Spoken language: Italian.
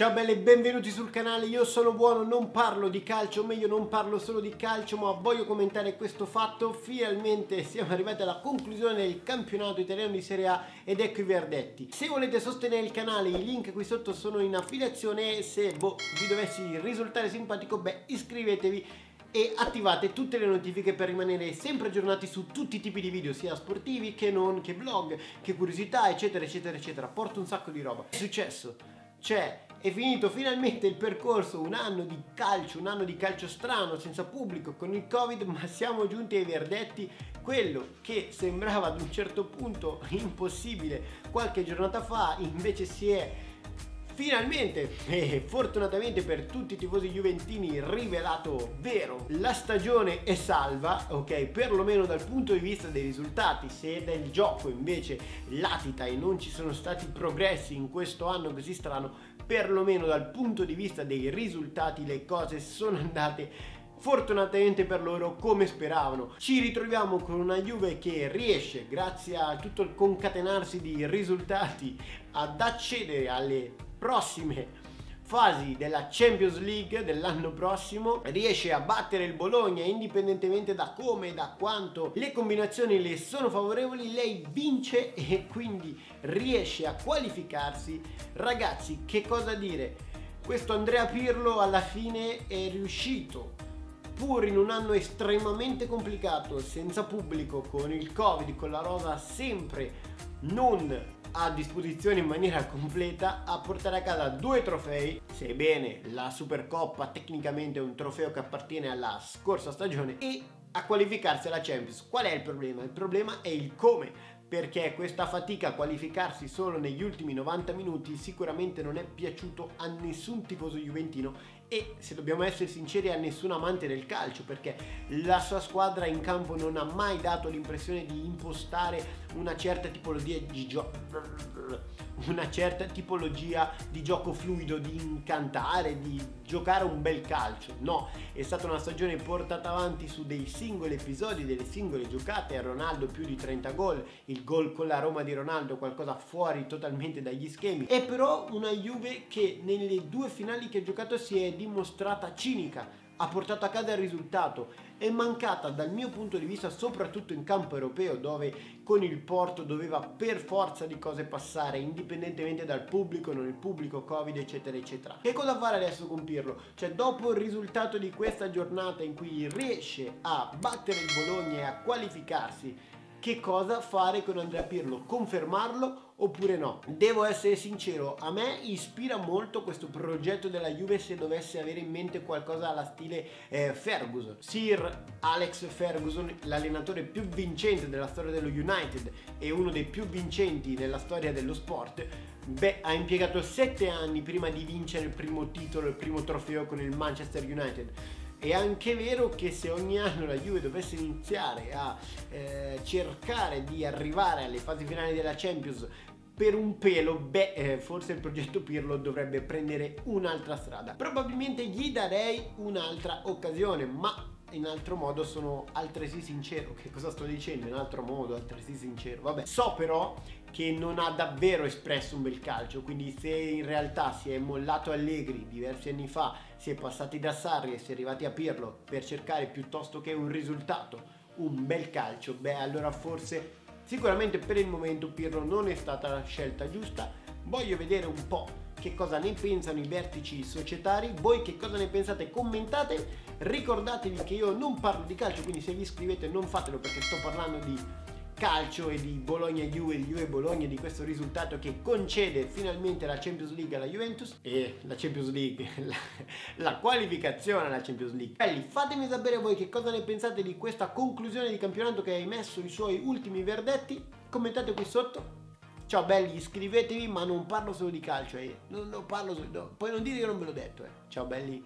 Ciao belli e benvenuti sul canale, io sono buono, non parlo di calcio, o meglio non parlo solo di calcio, ma voglio commentare questo fatto. Finalmente siamo arrivati alla conclusione del campionato italiano di Serie A ed ecco i verdetti. Se volete sostenere il canale, i link qui sotto sono in affiliazione. E se boh, vi dovessi risultare simpatico, beh iscrivetevi e attivate tutte le notifiche per rimanere sempre aggiornati su tutti i tipi di video sia sportivi che non, che blog, che curiosità eccetera eccetera eccetera. Porto un sacco di roba. È successo c'è è finito finalmente il percorso, un anno di calcio, un anno di calcio strano, senza pubblico, con il Covid, ma siamo giunti ai verdetti. Quello che sembrava ad un certo punto impossibile qualche giornata fa, invece si è finalmente e fortunatamente per tutti i tifosi juventini rivelato vero. La stagione è salva ok? Perlomeno dal punto di vista dei risultati. Se del gioco invece latita e non ci sono stati progressi in questo anno così strano perlomeno dal punto di vista dei risultati le cose sono andate fortunatamente per loro come speravano. Ci ritroviamo con una Juve che riesce, grazie a tutto il concatenarsi di risultati, ad accedere alle prossime fasi della Champions League dell'anno prossimo. Riesce a battere il Bologna indipendentemente da come e da quanto le combinazioni le sono favorevoli lei vince e quindi riesce a qualificarsi. Ragazzi che cosa dire? Questo Andrea Pirlo alla fine è riuscito pur in un anno estremamente complicato senza pubblico con il covid con la rosa sempre non a disposizione in maniera completa a portare a casa due trofei, sebbene la Supercoppa tecnicamente è un trofeo che appartiene alla scorsa stagione, e a qualificarsi alla Champions. Qual è il problema? Il problema è il come, perché questa fatica a qualificarsi solo negli ultimi 90 minuti sicuramente non è piaciuto a nessun tifoso juventino e se dobbiamo essere sinceri a nessun amante del calcio perché la sua squadra in campo non ha mai dato l'impressione di impostare una certa tipologia di gioco una certa tipologia di gioco fluido, di incantare, di giocare un bel calcio. No, è stata una stagione portata avanti su dei singoli episodi, delle singole giocate. Ronaldo più di 30 gol, il gol con la Roma di Ronaldo qualcosa fuori totalmente dagli schemi. È però una Juve che nelle due finali che ha giocato si è dimostrata cinica ha portato a casa il risultato. È mancata dal mio punto di vista soprattutto in campo europeo dove con il Porto doveva per forza di cose passare indipendentemente dal pubblico, non il pubblico, Covid eccetera eccetera. Che cosa fare adesso con Pirlo? Cioè dopo il risultato di questa giornata in cui riesce a battere il Bologna e a qualificarsi che cosa fare con Andrea Pirlo, confermarlo oppure no. Devo essere sincero, a me ispira molto questo progetto della Juve se dovesse avere in mente qualcosa alla stile eh, Ferguson. Sir Alex Ferguson, l'allenatore più vincente della storia dello United e uno dei più vincenti nella storia dello sport, beh, ha impiegato sette anni prima di vincere il primo titolo, il primo trofeo con il Manchester United è anche vero che se ogni anno la Juve dovesse iniziare a eh, cercare di arrivare alle fasi finali della Champions per un pelo, beh, eh, forse il progetto Pirlo dovrebbe prendere un'altra strada. Probabilmente gli darei un'altra occasione, ma in altro modo sono altresì sincero. Che cosa sto dicendo? In altro modo, altresì sincero. Vabbè, so però che non ha davvero espresso un bel calcio, quindi se in realtà si è mollato Allegri diversi anni fa, si è passati da Sarri e si è arrivati a Pirlo per cercare piuttosto che un risultato, un bel calcio, beh allora forse sicuramente per il momento Pirlo non è stata la scelta giusta. Voglio vedere un po' che cosa ne pensano i vertici societari, voi che cosa ne pensate? Commentate, ricordatevi che io non parlo di calcio, quindi se vi iscrivete non fatelo perché sto parlando di calcio e di Bologna-Juve, di Juve-Bologna, di questo risultato che concede finalmente la Champions League alla Juventus e la Champions League, la, la qualificazione alla Champions League. Belli, fatemi sapere voi che cosa ne pensate di questa conclusione di campionato che hai messo i suoi ultimi verdetti, commentate qui sotto Ciao belli, iscrivetevi, ma non parlo solo di calcio, eh. non, non parlo solo, no. poi non dite che non ve l'ho detto, eh. Ciao belli.